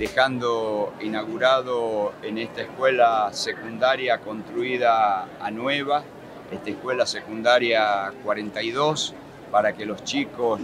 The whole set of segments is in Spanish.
dejando inaugurado en esta escuela secundaria construida a nueva, esta escuela secundaria 42, para que los chicos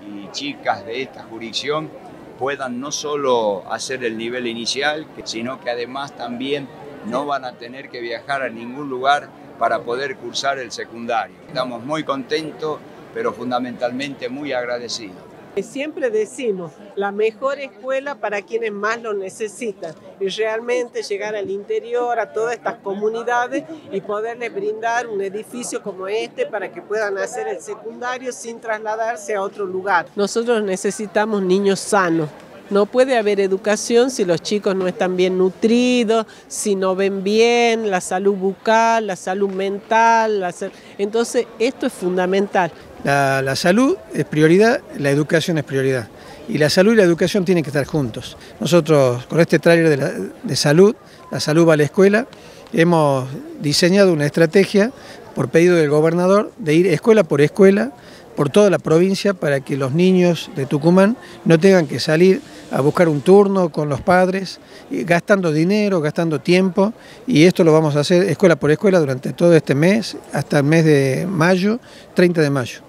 y chicas de esta jurisdicción puedan no solo hacer el nivel inicial, sino que además también no van a tener que viajar a ningún lugar para poder cursar el secundario. Estamos muy contentos, pero fundamentalmente muy agradecidos. Siempre decimos, la mejor escuela para quienes más lo necesitan y realmente llegar al interior, a todas estas comunidades y poderles brindar un edificio como este para que puedan hacer el secundario sin trasladarse a otro lugar. Nosotros necesitamos niños sanos, no puede haber educación si los chicos no están bien nutridos, si no ven bien, la salud bucal, la salud mental. Entonces, esto es fundamental. La, salud es prioridad, la educación es prioridad. Y la salud y la educación tienen que estar juntos. Nosotros, con este tráiler de, de salud, la salud va a la escuela, hemos diseñado una estrategia por pedido del gobernador de ir escuela por escuela por toda la provincia para que los niños de Tucumán no tengan que salir a buscar un turno con los padres, gastando dinero, gastando tiempo, y esto lo vamos a hacer escuela por escuela durante todo este mes, hasta el mes de mayo, 30 de mayo.